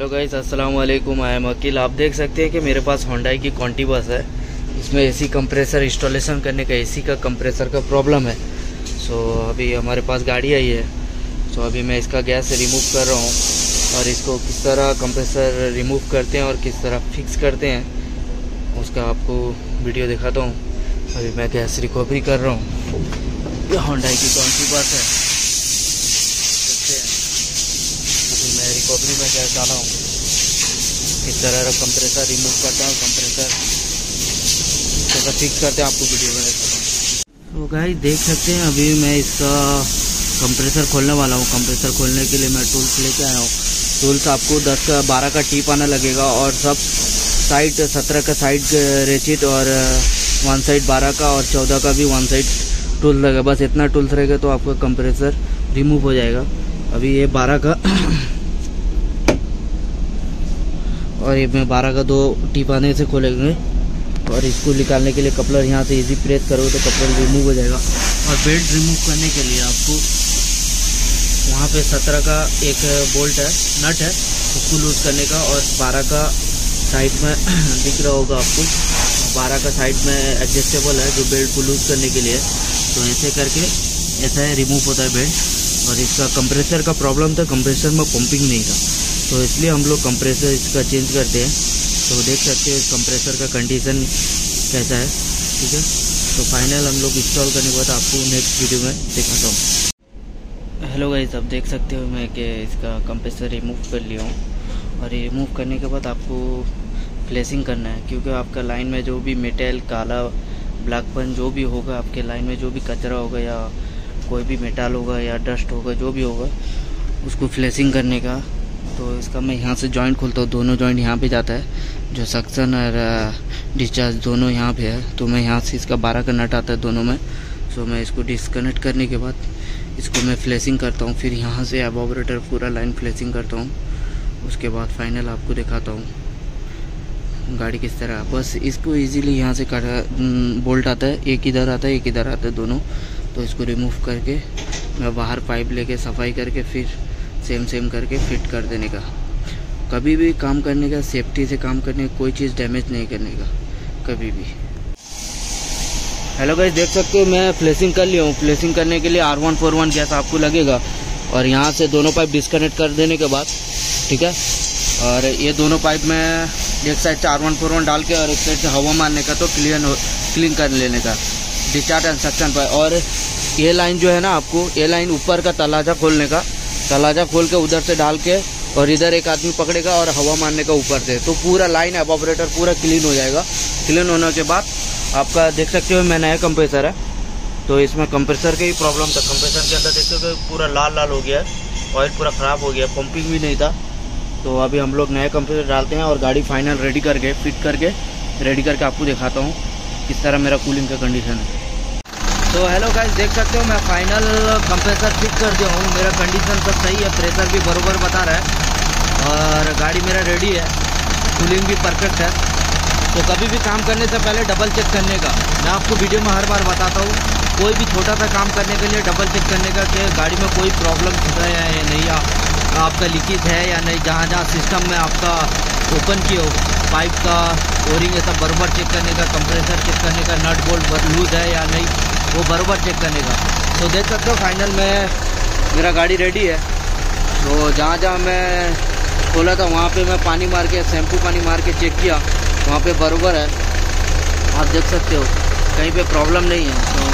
Hello guys अस्सलाम वालेकुम I am Aqeel. आप देख सकते हैं कि मेरे पास होंडाई की कॉन्टी बस है। इसमें एसी कंप्रेसर इंस्टॉलेशन करने का एसी का कंप्रेसर का प्रॉब्लम है। सो so, अभी हमारे पास गाड़ी आई है। सो so, अभी मैं इसका गैस रिमूव कर रहा हूँ। और इसको किस तरह कंप्रेसर रिमूव करते हैं और किस तरह फिक्स करते हैं उसका आपको वीडियो दिखाता हूँ। अभी मैं गैस रिकवरी कर रहा हूँ। ये होंडाई की कॉन्टी बस है। रिकवरी में गैस डाला हूँ। इस तरह का कंप्रेसर रिमूव करता हूँ कंप्रेसर कैसा फिक्स करते हैं, आपको वीडियो में तो गाइस देख सकते हैं, अभी मैं इसका कंप्रेसर खोलने वाला हूँ। कंप्रेसर खोलने के लिए मैं टूल्स लेके आया हूँ। टूल्स आपको 10 का 12 का टीप आना लगेगा और सब साइड 17 का साइड रेचिट और वन साइड 12 का और 14 का भी वन साइड टूल्स लगेगा बस इतना टूल्स रहेगा तो आपका कंप्रेसर रिमूव हो जाएगा। अभी ये 12 का और ये मैं बारह का दो टीप आने से खोलेंगे और इसको निकालने के लिए कपलर यहाँ से इजी प्रेस करो तो कपलर रिमूव हो जाएगा। और बेल्ट रिमूव करने के लिए आपको वहाँ पे सत्रह का एक बोल्ट है नट है, उसको लूज करने का और बारह का साइड में दिख रहा होगा आपको। बारह का साइड में एडजस्टेबल है जो बेल्ट को लूज करने के लिए। तो ऐसे करके ऐसा है रिमूव होता है बेल्ट और इसका कंप्रेसर का प्रॉब्लम था कंप्रेसर में पंपिंग नहीं था। तो इसलिए हम लोग कंप्रेसर इसका चेंज करते हैं। तो देख सकते हो इस कंप्रेसर का कंडीशन कैसा है। ठीक है? तो फाइनल हम लोग इंस्टॉल करने के बाद आपको नेक्स्ट वीडियो में दिखाता हूँ। हेलो गाइस आप देख सकते हो मैं कि इसका कंप्रेसर रिमूव कर लिया हूँ। और रिमूव करने के बाद आपको फ्लेसिंग करना है, क्योंकि आपका लाइन में जो भी मेटल काला ब्लैकपन जो भी होगा, आपके लाइन में जो भी कचरा होगा या कोई भी मेटल होगा या डस्ट होगा, जो भी होगा, उसको फ्लेसिंग करने का तो इसका मैं यहाँ से जॉइंट खोलता हूँ, दोनों जॉइंट यहाँ पे जाता है, जो सक्सन और डिस्चार्ज दोनों यहाँ पे है। तो मैं यहाँ से इसका बारह का नट आता है दोनों में। सो मैं इसको डिसकनेक्ट करने के बाद इसको मैं फ्लेसिंग करता हूँ, फिर यहाँ से एबोबरेटर पूरा लाइन फ्लेसिंग करता हूँ। उसके बाद फाइनल आपको दिखाता हूँ। गाड़ी किस तरह बस इसको इजीली यहाँ से काटा बोल्ट आता है, एक इधर आता है, एक इधर आता है दोनों। तो इसको रिमूव करके मैं बाहर पाइप लेके सफ़ाई करके फिर सेम सेम करके फिट कर देने का। कभी भी काम करने का सेफ्टी से काम करने का, कोई चीज़ डैमेज नहीं करने का, कभी भी। हेलो गाइस देख सकते हो, मैं फ्लेसिंग कर लिया हूँ। फ्लेसिंग करने के लिए R one four one gas आपको लगेगा। और यहाँ से दोनों पाइप डिस्कनेक्ट कर देने के बाद, ठीक है? और ये दोनों पाइप में एक साइड से आर वन फोर वन डाल के और एक साइड से हवा मारने का तो क्लीन क्लीन कर लेने का। डिस्चार्ज एंड सक्शन पर और ये लाइन जो है ना आपको, ये लाइन ऊपर का तलाजा खोलने का तलाजा खोल के उधर से डाल के और इधर एक आदमी पकड़ेगा और हवा मारने का ऊपर से। तो पूरा लाइन एपोपरेटर पूरा क्लीन हो जाएगा। क्लीन होने के बाद आपका देख सकते हो, मैं नया कंप्रेसर है। तो इसमें कंप्रेसर का ही प्रॉब्लम था। कंप्रेसर के अंदर देखते हो, पूरा लाल लाल हो गया है। ऑयल पूरा ख़राब हो गया पंपिंग भी नहीं था। तो अभी हम लोग नया कंप्रेसर डालते हैं और गाड़ी फाइनल रेडी करके फिट करके रेडी करके आपको दिखाता हूँ, किस तरह मेरा कूलिंग का कंडीशन है। तो हेलो गाइस देख सकते हो मैं फाइनल कंप्रेसर फिट कर दिया हूँ। मेरा कंडीशन सब सही है प्रेशर भी बरोबर बता रहा है। और गाड़ी मेरा रेडी है कूलिंग भी परफेक्ट है। तो कभी भी काम करने से पहले डबल चेक करने का। मैं आपको वीडियो में हर बार बताता हूँ, कोई भी छोटा सा काम करने के लिए डबल चेक करने का कि गाड़ी में कोई प्रॉब्लम है या नहीं, या आपका लीकेज है या नहीं, जहाँ जहाँ सिस्टम में आपका ओपन किया हो पाइप का ओरिंग ये सब बराबर चेक करने का कंप्रेसर चेक करने का नट बोल्ट लूज है या नहीं। वो बराबर चेक करने का। तो देख सकते हो फाइनल में मेरा गाड़ी रेडी है। तो जहाँ जहाँ मैं खोला था, वहाँ पे मैं पानी मार के शैम्पू पानी मार के चेक किया। वहाँ पे बराबर है। आप देख सकते हो, कहीं पे प्रॉब्लम नहीं है। तो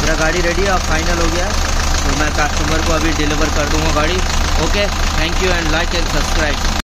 मेरा गाड़ी रेडी है, अब फाइनल हो गया है। तो मैं कस्टमर को अभी डिलीवर कर दूँगा गाड़ी। Okay thank you and like and subscribe